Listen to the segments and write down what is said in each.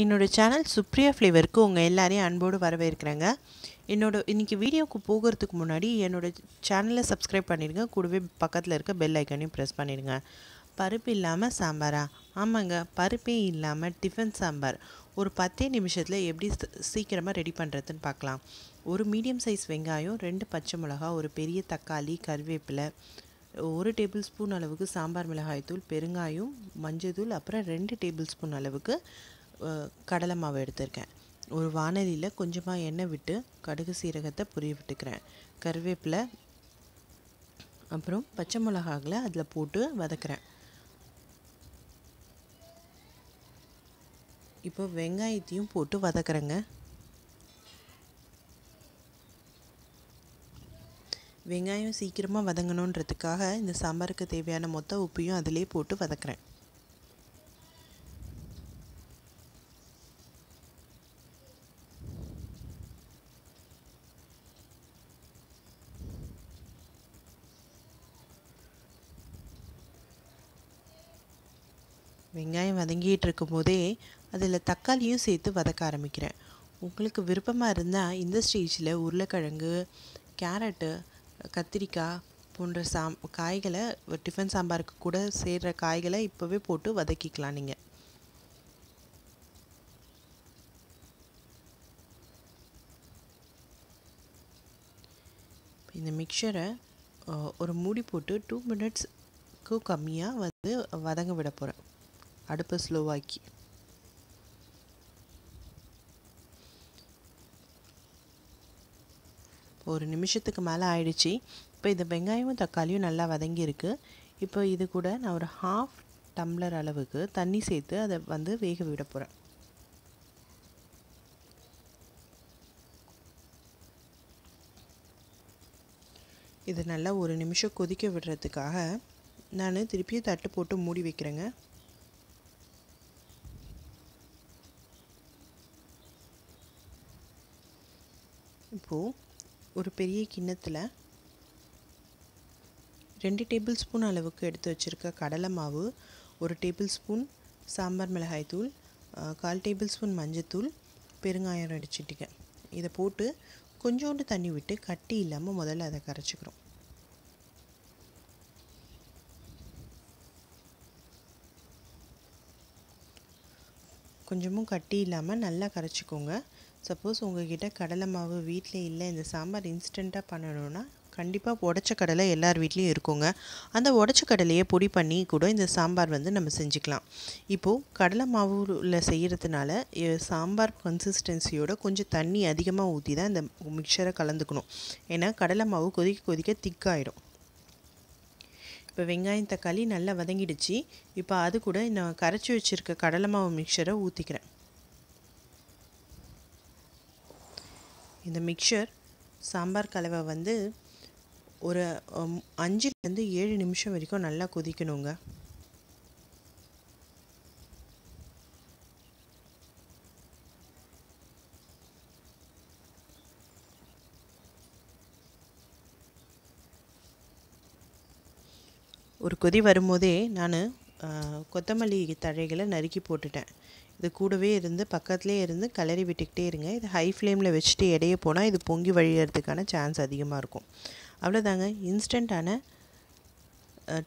என்னோடய சேனல் சுப்ரியா ஃப்ளேவருக்கு உங்கள் எல்லாரையும் அன்போடு வரவேற்கிறேங்க. என்னோட இன்றைக்கி வீடியோவுக்கு போகிறதுக்கு முன்னாடி என்னோடய சேனலை சப்ஸ்கிரைப் பண்ணிடுங்க. கூடவே பக்கத்தில் இருக்க பெல் ஐக்கனையும் ப்ரெஸ் பண்ணிடுங்க. பருப்பு இல்லாமல் சாம்பாரா? ஆமாங்க பருப்பே இல்லாமல் டிஃபன் சாம்பார். ஒரு பத்தே நிமிஷத்தில் எப்படி சீக்கிரமாக ரெடி பண்ணுறதுன்னு பார்க்கலாம். ஒரு மீடியம் சைஸ் வெங்காயம் ரெண்டு பச்சை மிளகா ஒரு பெரிய தக்காளி கருவேப்பிலை ஒரு டேபிள் ஸ்பூன் அளவுக்கு சாம்பார் மிளகாய்த்தூள் பெருங்காயம் மஞ்சள்தூள் அப்புறம் ரெண்டு டேபிள் ஸ்பூன் அளவுக்கு கடலை மாவு எடுத்திருக்கேன். ஒரு வானலியில் கொஞ்சமாக எண்ணெய் விட்டு கடுகு சீரகத்தை புரிய விட்டுக்கிறேன். கருவேப்பிலை அப்புறம் பச்சை மிளகாகளை அதில் போட்டு வதக்கிறேன். இப்போ வெங்காயத்தையும் போட்டு வதக்குறேங்க. வெங்காயம் சீக்கிரமாக வதங்கணுன்றதுக்காக இந்த சாம்பாருக்கு தேவையான மொத்த உப்பையும் அதிலே போட்டு வதக்குறேன். வெங்காயம் வதங்கிட்டு இருக்கும்போதே அதில் தக்காளியும் சேர்த்து வதக்க ஆரம்பிக்கிறேன். உங்களுக்கு விருப்பமாக இருந்தால் இந்த ஸ்டேஜில் உருளைக்கிழங்கு கேரட்டு கத்திரிக்காய் போன்ற சாம் காய்களை டிஃபன் சாம்பாருக்கு கூட சேர்கிற காய்களை இப்போவே போட்டு வதக்கிக்கலாம் நீங்கள் இந்த மிக்சரை ஒரு மூடி போட்டு டூ மினிட்ஸ்க்கு கம்மியாக வந்து வதங்க விட போகிறேன் அடுப்பை ஸ்லோவாக்கி. ஒரு நிமிஷத்துக்கு மேலே ஆயிடுச்சு. இப்போ இந்த வெங்காயமும் தக்காளியும் நல்லா வதங்கியிருக்கு. இப்போ இது கூட நான் ஒரு ஹாஃப் டம்ளர் அளவுக்கு தண்ணி சேர்த்து அதை வந்து வேக விட போகிறேன் இது நல்லா ஒரு நிமிஷம் கொதிக்க விடுறதுக்காக நான் திருப்பியும் தட்டு போட்டு மூடி வைக்கிறேங்க. இப்போது ஒரு பெரிய கிண்ணத்தில் ரெண்டு டேபிள் ஸ்பூன் அளவுக்கு எடுத்து வச்சுருக்க கடலை மாவு ஒரு டேபிள் ஸ்பூன் சாம்பார் மிளகாய் தூள் கால் டேபிள் ஸ்பூன் மஞ்சத்தூள் பெருங்காயம் அடிச்சிட்டிக்கேன் இதை போட்டு கொஞ்சோண்டு தண்ணி விட்டு கட்டி இல்லாமல் முதல்ல அதை கரைச்சிக்கிறோம். கொஞ்சமும் கட்டி இல்லாமல் நல்லா கரைச்சிக்கோங்க. சப்போஸ் உங்ககிட்ட கடலை மாவு வீட்டில் இல்லை இந்த சாம்பார் இன்ஸ்டண்ட்டாக பண்ணணுன்னா கண்டிப்பாக உடச்ச கடலை எல்லார் வீட்லேயும் இருக்குங்க. அந்த உடச்ச கடலையை பொடி பண்ணி கூட இந்த சாம்பார் வந்து நம்ம செஞ்சுக்கலாம். இப்போது கடலை மாவுல செய்கிறதுனால சாம்பார் கன்சிஸ்டன்சியோட கொஞ்சம் தண்ணி அதிகமாக ஊற்றி தான் இந்த மிக்சரை கலந்துக்கணும். ஏன்னா கடலை மாவு கொதிக்க கொதிக்க திக்காயிடும். இப்போ வெங்காயம் தக்காளி நல்லா வதங்கிடுச்சு. இப்போ அது கூட நான் கரைச்சி வச்சுருக்க கடலை மாவு மிக்சரை ஊற்றிக்கிறேன் இந்த மிக்சர் சாம்பார் கலவை வந்து ஒரு அஞ்சுலேருந்து ஏழு நிமிஷம் வரைக்கும் நல்லா கொதிக்கணுங்க. ஒரு கொதி வரும்போதே நான் கொத்தமல்லி தழைகளை நறுக்கி போட்டுட்டேன். இது கூடவே இருந்து பக்கத்துலேயே இருந்து கிளறி விட்டுக்கிட்டே இருங்க. இது ஹை ஃப்ளேமில் வச்சுட்டு இடையே போனால் இது பொங்கி வழியறதுக்கான சான்ஸ் அதிகமாக இருக்கும். அவ்வளோதாங்க இன்ஸ்டண்ட்டான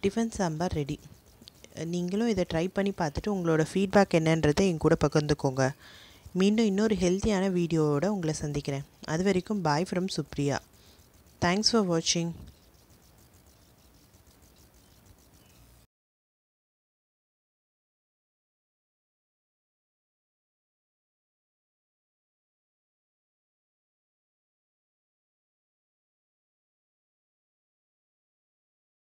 டிஃபன் சாம்பார் ரெடி நீங்களும் இதை ட்ரை பண்ணி பார்த்துட்டு உங்களோட ஃபீட்பேக் என்னன்றதை என் கூட பகிர்ந்துக்கோங்க. மீண்டும் இன்னொரு ஹெல்த்தியான வீடியோவோட உங்களை சந்திக்கிறேன். அது வரைக்கும் bye from Supriya thanks for வாட்சிங்